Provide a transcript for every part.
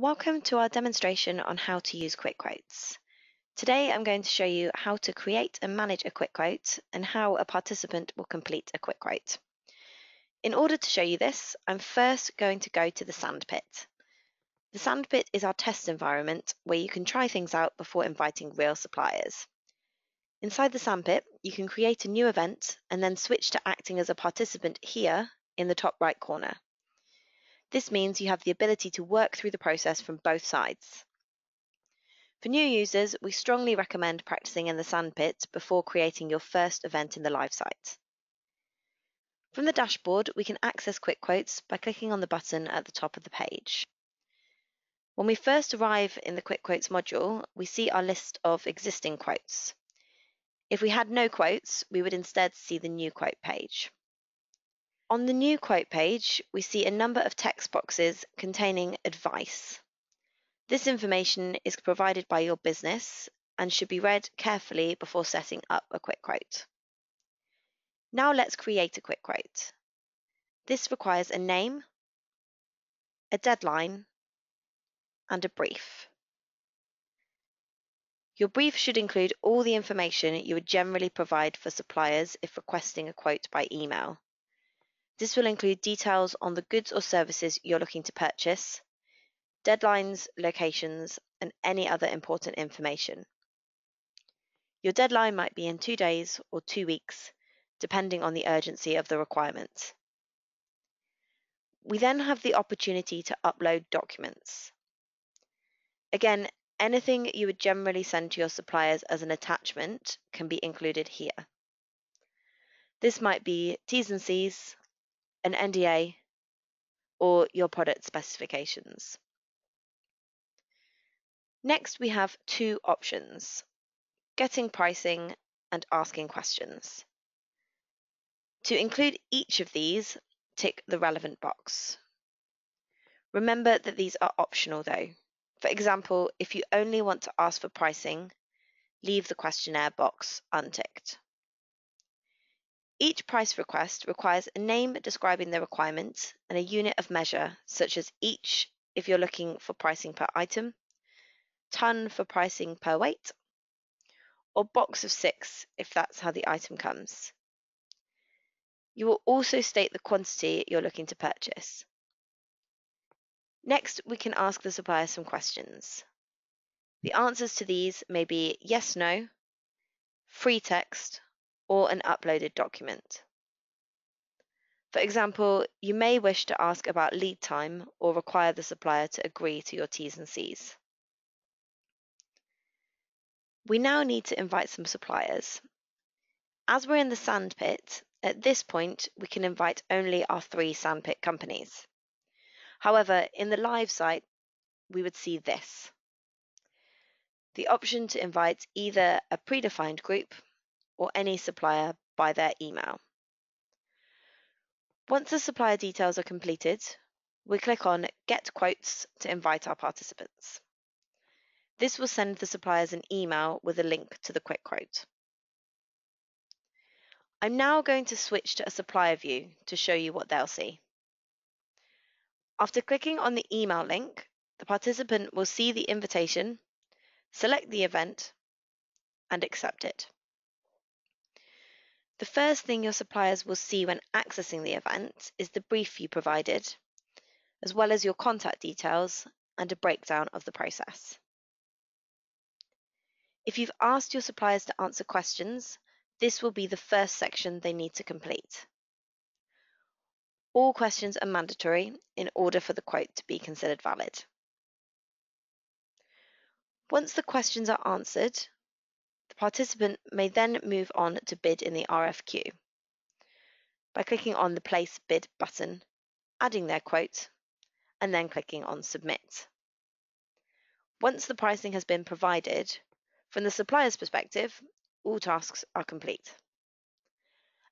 Welcome to our demonstration on how to use Quick Quotes. Today I'm going to show you how to create and manage a Quick Quote and how a participant will complete a Quick Quote. In order to show you this, I'm first going to go to the sandpit. The sandpit is our test environment where you can try things out before inviting real suppliers. Inside the sandpit, you can create a new event and then switch to acting as a participant here in the top right corner. This means you have the ability to work through the process from both sides. For new users, we strongly recommend practicing in the sandpit before creating your first event in the live site. From the dashboard, we can access Quick Quotes by clicking on the button at the top of the page. When we first arrive in the Quick Quotes module, we see our list of existing quotes. If we had no quotes, we would instead see the new quote page. On the new quote page, we see a number of text boxes containing advice. This information is provided by your business and should be read carefully before setting up a quick quote. Now let's create a quick quote. This requires a name, a deadline, and a brief. Your brief should include all the information you would generally provide for suppliers if requesting a quote by email. This will include details on the goods or services you're looking to purchase, deadlines, locations, and any other important information. Your deadline might be in two days or two weeks, depending on the urgency of the requirement. We then have the opportunity to upload documents. Again, anything you would generally send to your suppliers as an attachment can be included here. This might be T's and C's, an NDA, or your product specifications. Next, we have two options, getting pricing and asking questions. To include each of these, tick the relevant box. Remember that these are optional though. For example, if you only want to ask for pricing, leave the questionnaire box unticked. Each price request requires a name describing the requirement and a unit of measure, such as each if you're looking for pricing per item, ton for pricing per weight, or box of six if that's how the item comes. You will also state the quantity you're looking to purchase. Next, we can ask the supplier some questions. The answers to these may be yes, no, free text, or an uploaded document. For example, you may wish to ask about lead time or require the supplier to agree to your T's and C's. We now need to invite some suppliers. As we're in the sandpit, at this point we can invite only our three sandpit companies. However, in the live site, we would see this. The option to invite either a predefined group or any supplier by their email. Once the supplier details are completed, we click on Get Quotes to invite our participants. This will send the suppliers an email with a link to the quick quote. I'm now going to switch to a supplier view to show you what they'll see. After clicking on the email link, the participant will see the invitation, select the event, and accept it. The first thing your suppliers will see when accessing the event is the brief you provided, as well as your contact details and a breakdown of the process. If you've asked your suppliers to answer questions, this will be the first section they need to complete. All questions are mandatory in order for the quote to be considered valid. Once the questions are answered, participant may then move on to bid in the RFQ by clicking on the Place Bid button, adding their quote, and then clicking on Submit. Once the pricing has been provided, from the supplier's perspective, all tasks are complete.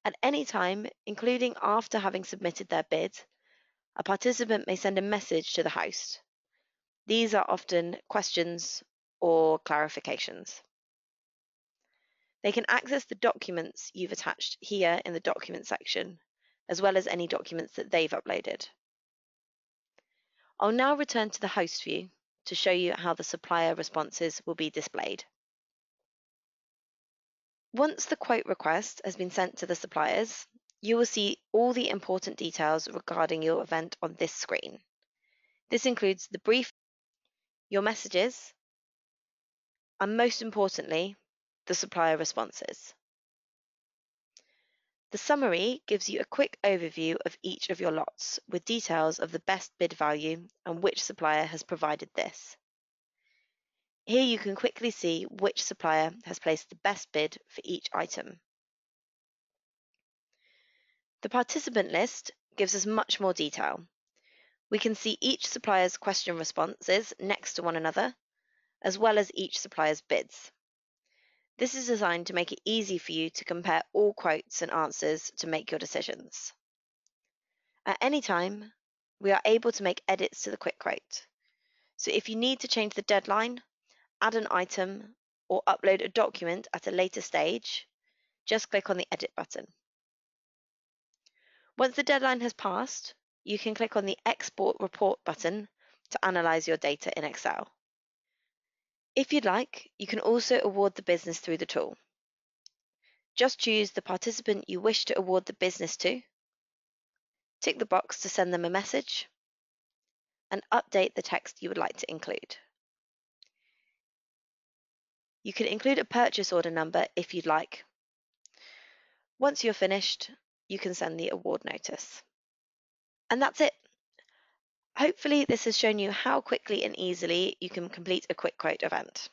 At any time, including after having submitted their bid, a participant may send a message to the host. These are often questions or clarifications. They can access the documents you've attached here in the document section, as well as any documents that they've uploaded. I'll now return to the host view to show you how the supplier responses will be displayed. Once the quote request has been sent to the suppliers, you will see all the important details regarding your event on this screen. This includes the brief, your messages, and most importantly, the supplier responses. The summary gives you a quick overview of each of your lots with details of the best bid value and which supplier has provided this. Here you can quickly see which supplier has placed the best bid for each item. The participant list gives us much more detail. We can see each supplier's question responses next to one another, as well as each supplier's bids. This is designed to make it easy for you to compare all quotes and answers to make your decisions. At any time, we are able to make edits to the quick quote. So if you need to change the deadline add an item, or upload a document at a later stage, just click on the Edit button. Once the deadline has passed, you can click on the Export Report button to analyze your data in Excel. If you'd like, you can also award the business through the tool. Just choose the participant you wish to award the business to, tick the box to send them a message, and update the text you would like to include. You can include a purchase order number if you'd like. Once you're finished, you can send the award notice. And that's it. Hopefully this has shown you how quickly and easily you can complete a quick quote event.